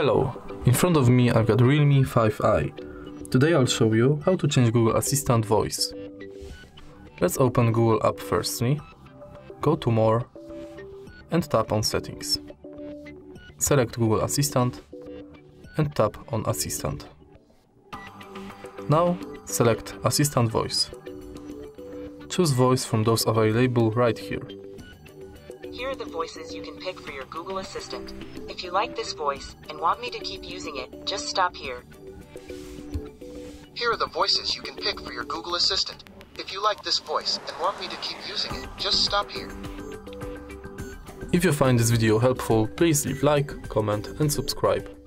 Hello, in front of me I've got Realme 5i. Today I'll show you how to change Google Assistant voice. Let's open Google app firstly, go to more and tap on settings. Select Google Assistant and tap on Assistant. Now select Assistant Voice. Choose voice from those available right here. Here are the voices you can pick for your Google Assistant. If you like this voice and want me to keep using it, just stop here. Here are the voices you can pick for your Google Assistant. If you like this voice and want me to keep using it, just stop here. If you find this video helpful, please leave like, comment and subscribe.